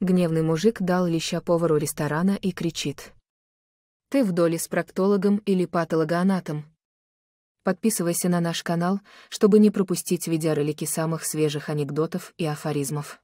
Гневный мужик дал леща повару ресторана и кричит. Ты в доле с проктологом или патологоанатом. Подписывайся на наш канал, чтобы не пропустить видеоролики самых свежих анекдотов и афоризмов.